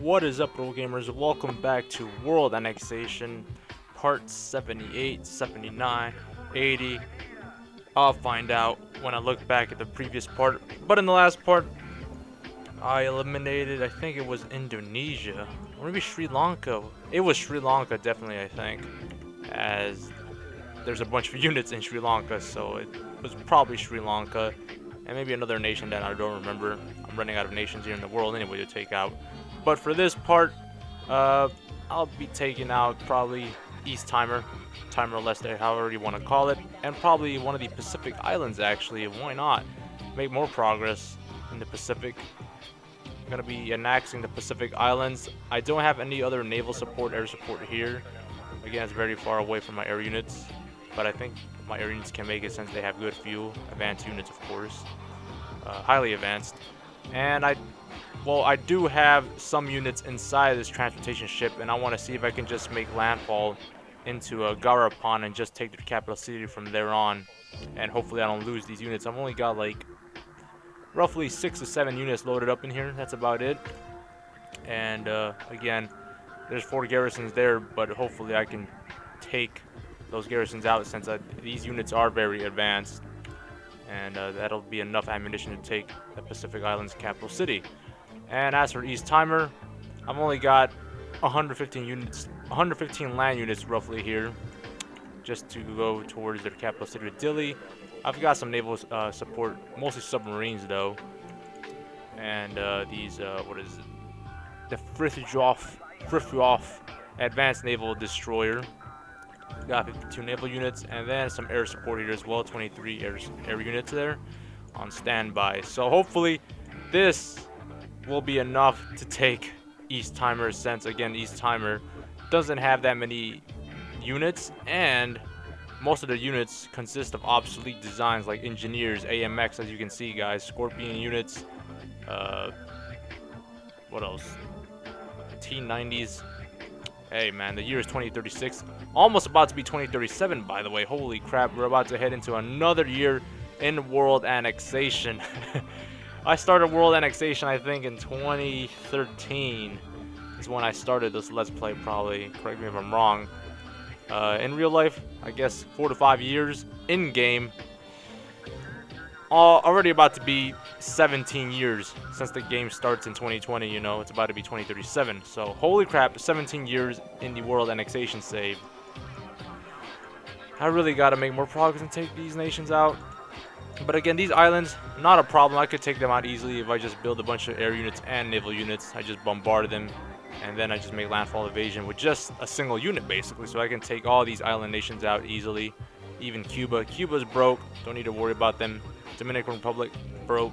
What is up, World Gamers? Welcome back to World Annexation, part 78, 79, 80. I'll find out when I look back at the previous part. But in the last part, I eliminated, I think it was Indonesia, or maybe Sri Lanka. It was Sri Lanka, definitely, I think, as there's a bunch of units in Sri Lanka, so it was probably Sri Lanka, and maybe another nation that I don't remember. I'm running out of nations here in the world anyway to take out. But for this part, uh, I'll be taking out probably East Timer, Timor Leste, however you want to call it, and probably one of the Pacific Islands actually. Why not? Make more progress in the Pacific. I'm going to be annexing the Pacific Islands. I don't have any other naval support, air support here. Again, it's very far away from my air units, but I think my air units can make it since they have good fuel. Advanced units, of course. Uh, highly advanced. And I well, I do have some units inside this transportation ship, and I want to see if I can just make landfall into a Garapan and just take the capital city from there on. And hopefully I don't lose these units. I've only got like roughly six or seven units loaded up in here. That's about it. And uh, again, there's four garrisons there, but hopefully I can take those garrisons out since uh, these units are very advanced. And uh, that'll be enough ammunition to take the Pacific Islands capital city. And as for East Timor, I've only got 115 units, 115 land units roughly here, just to go towards their capital city of Dili. I've got some naval uh, support, mostly submarines though, and uh, these uh, what is it? The Frithjof, Frithjof Advanced Naval Destroyer. Got 52 naval units, and then some air support here as well, 23 air, air units there on standby. So hopefully this will be enough to take East Timor since again East Timor doesn't have that many units and most of the units consist of obsolete designs like engineers AMX as you can see guys Scorpion units uh, what else T90s hey man the year is 2036 almost about to be 2037 by the way holy crap we're about to head into another year in world annexation I started World Annexation, I think, in 2013 is when I started this Let's Play, probably. Correct me if I'm wrong. Uh, in real life, I guess four to five years. In-game, already about to be 17 years since the game starts in 2020, you know. It's about to be 2037. So, holy crap, 17 years in the World Annexation save. I really got to make more progress and take these nations out. But again, these islands, not a problem. I could take them out easily if I just build a bunch of air units and naval units. I just bombard them, and then I just make landfall evasion with just a single unit, basically. So I can take all these island nations out easily. Even Cuba. Cuba's broke. Don't need to worry about them. Dominican Republic, broke.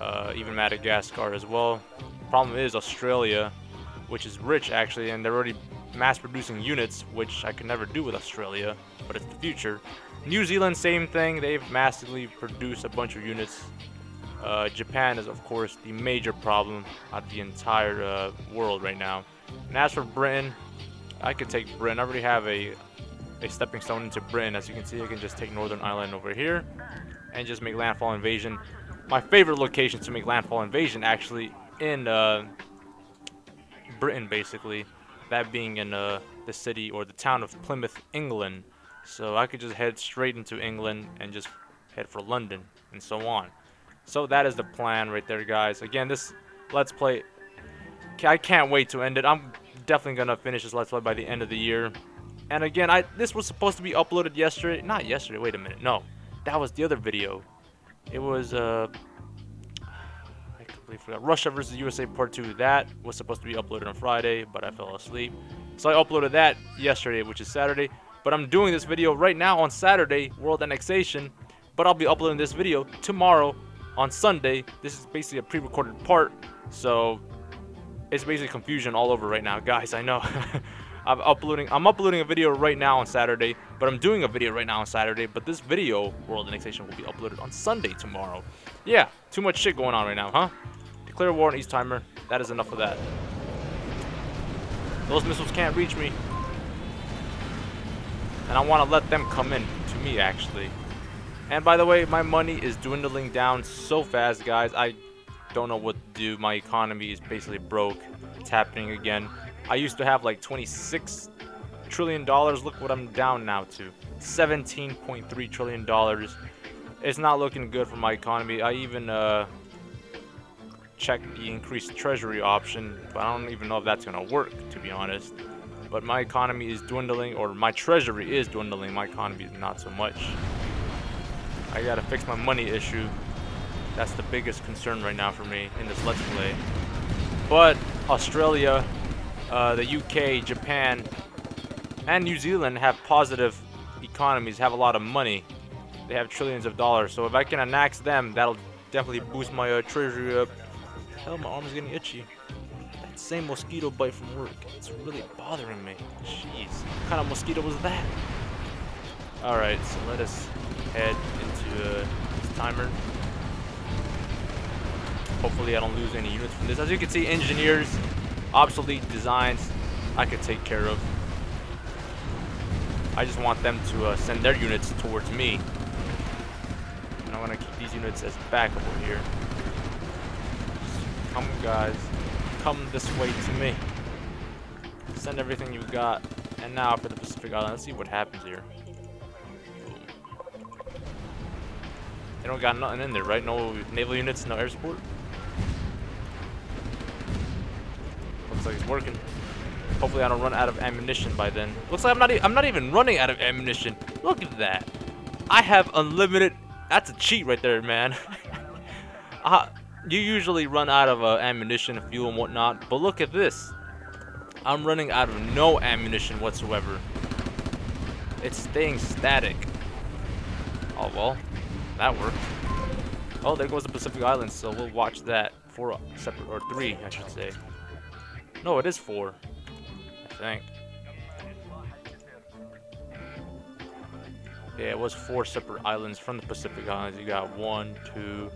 Uh, even Madagascar as well. Problem is Australia, which is rich, actually, and they're already mass-producing units, which I could never do with Australia, but it's the future. New Zealand, same thing. They've massively produced a bunch of units. Uh, Japan is, of course, the major problem out of the entire uh, world right now. And as for Britain, I could take Britain. I already have a, a stepping stone into Britain. As you can see, I can just take Northern Ireland over here and just make landfall invasion. My favorite location to make landfall invasion, actually, in uh, Britain, basically. That being in uh, the city or the town of Plymouth, England. So I could just head straight into England and just head for London and so on. So that is the plan right there, guys. Again, this Let's Play, I can't wait to end it. I'm definitely going to finish this Let's Play by the end of the year. And again, I this was supposed to be uploaded yesterday. Not yesterday, wait a minute. No, that was the other video. It was, uh, I completely forgot. Russia versus USA Part 2. That was supposed to be uploaded on Friday, but I fell asleep. So I uploaded that yesterday, which is Saturday. But I'm doing this video right now on Saturday, World Annexation. But I'll be uploading this video tomorrow on Sunday. This is basically a pre-recorded part. So it's basically confusion all over right now. Guys, I know. I'm uploading I'm uploading a video right now on Saturday, but I'm doing a video right now on Saturday, but this video, World Annexation, will be uploaded on Sunday tomorrow. Yeah, too much shit going on right now, huh? Declare war on East Timor. That is enough of that. Those missiles can't reach me. And I want to let them come in to me, actually. And by the way, my money is dwindling down so fast, guys. I don't know what to do. My economy is basically broke. It's happening again. I used to have like 26 trillion dollars. Look what I'm down now to. 17.3 trillion dollars. It's not looking good for my economy. I even uh, checked the increased treasury option, but I don't even know if that's gonna work, to be honest. But my economy is dwindling, or my treasury is dwindling. My economy is not so much. I gotta fix my money issue. That's the biggest concern right now for me in this Let's Play. But Australia, uh, the UK, Japan, and New Zealand have positive economies, have a lot of money. They have trillions of dollars. So if I can annex them, that'll definitely boost my uh, treasury up. Hell, my arm's getting itchy. That same mosquito bite from work. It's really bothering me. Jeez. What kind of mosquito was that? Alright, so let us head into uh, this timer. Hopefully I don't lose any units from this. As you can see, engineers, obsolete designs, I could take care of. I just want them to uh, send their units towards me. And I want to keep these units as backup over here. Come guys, come this way to me. Send everything you've got. And now for the Pacific Island, let's see what happens here. They don't got nothing in there, right? No naval units, no air support? Like it's working. Hopefully I don't run out of ammunition by then. Looks like I'm not, e I'm not even running out of ammunition. Look at that. I have unlimited... That's a cheat right there, man. uh, you usually run out of uh, ammunition, fuel, and whatnot. But look at this. I'm running out of no ammunition whatsoever. It's staying static. Oh, well. That worked. Oh, there goes the Pacific Islands, so we'll watch that. Four separate, or three, I should say. No, it is four. I think. Yeah, it was four separate islands from the Pacific Islands. You got one, two,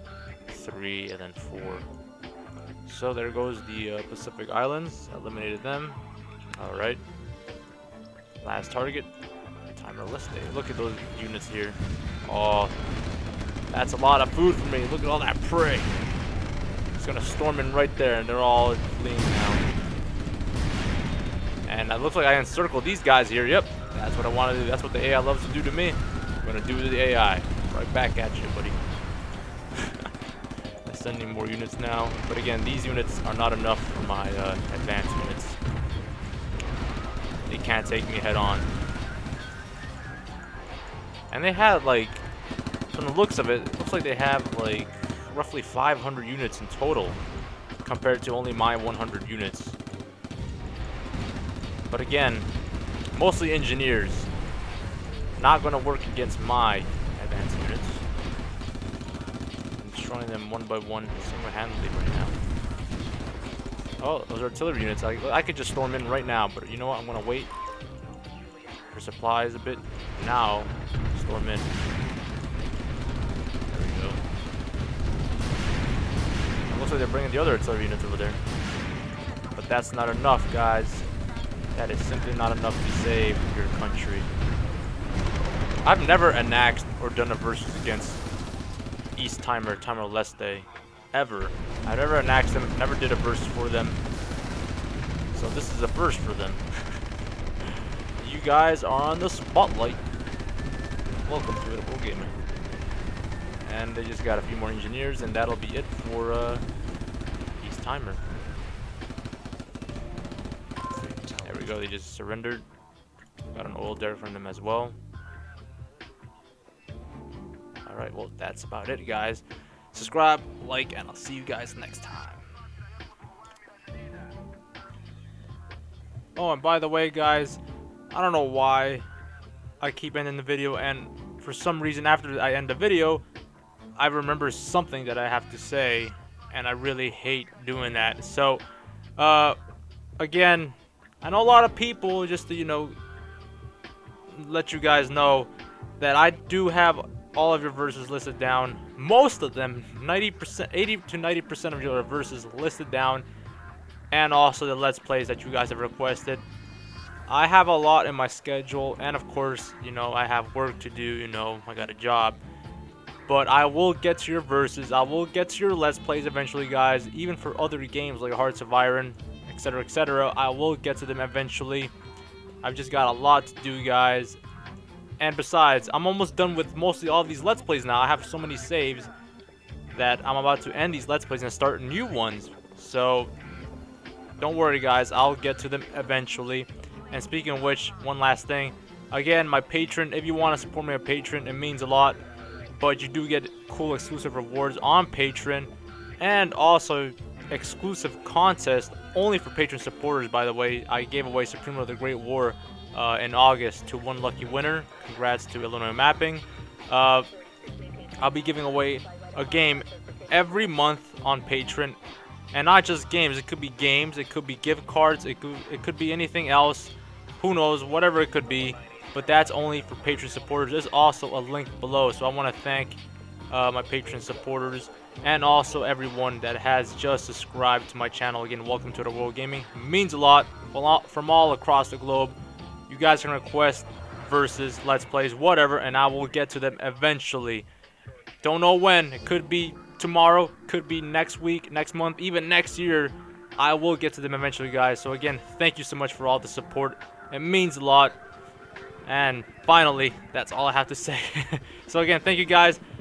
three, and then four. So there goes the uh, Pacific Islands. Eliminated them. Alright. Last target. Timor-Leste. Look at those units here. Oh, that's a lot of food for me. Look at all that prey. It's gonna storm in right there, and they're all fleeing now. And it looks like I encircled these guys here. Yep, that's what I want to do. That's what the AI loves to do to me. I'm gonna do to the AI. Right back at you, buddy. I'm sending more units now. But again, these units are not enough for my uh, advanced units. They can't take me head on. And they had like from the looks of it, it looks like they have like roughly 500 units in total compared to only my 100 units. But again, mostly engineers. Not going to work against my advanced units. I'm destroying them one by one single-handedly right now. Oh, those artillery units. I, I could just storm in right now, but you know what? I'm going to wait for supplies a bit. Now, storm in. There we go. It looks like they're bringing the other artillery units over there. But that's not enough, guys. That is simply not enough to save your country. I've never annexed or done a versus against East Timor, Timor-Leste, ever. I've never annexed them, never did a versus for them. So this is a first for them. you guys are on the spotlight. Welcome to it, Gaming. And they just got a few more engineers, and that'll be it for uh, East Timor. They just surrendered. Got an oil derrick from them as well. Alright, well, that's about it, guys. Subscribe, like, and I'll see you guys next time. Oh, and by the way, guys, I don't know why I keep ending the video, and for some reason after I end the video, I remember something that I have to say, and I really hate doing that. So, uh, again, I know a lot of people, just to, you know, let you guys know that I do have all of your verses listed down. Most of them, 90%, 80 to 90% of your verses listed down, and also the Let's Plays that you guys have requested. I have a lot in my schedule, and of course, you know, I have work to do, you know, I got a job. But I will get to your verses. I will get to your Let's Plays eventually, guys. Even for other games like Hearts of Iron, etc., etc. I will get to them eventually. I've just got a lot to do, guys. And besides, I'm almost done with mostly all these Let's Plays now. I have so many saves that I'm about to end these Let's Plays and start new ones. So, don't worry, guys. I'll get to them eventually. And speaking of which, one last thing. Again, my Patreon, if you want to support me on Patreon, it means a lot. But you do get cool exclusive rewards on Patreon. And also exclusive contest only for Patreon supporters, by the way. I gave away Supreme of the Great War uh, in August to one lucky winner. Congrats to Illinois Mapping. Uh, I'll be giving away a game every month on Patreon. And not just games. It could be games. It could be gift cards. It could, it could be anything else. Who knows? Whatever it could be. But that's only for Patreon supporters. There's also a link below. So I want to thank uh, my Patreon supporters and also everyone that has just subscribed to my channel. Again, welcome to the World Gaming. It means a lot from all across the globe. You guys can request versus Let's Plays, whatever, and I will get to them eventually. Don't know when. It could be tomorrow, could be next week, next month, even next year. I will get to them eventually, guys. So again, thank you so much for all the support. It means a lot. And finally, that's all I have to say. so again, thank you guys.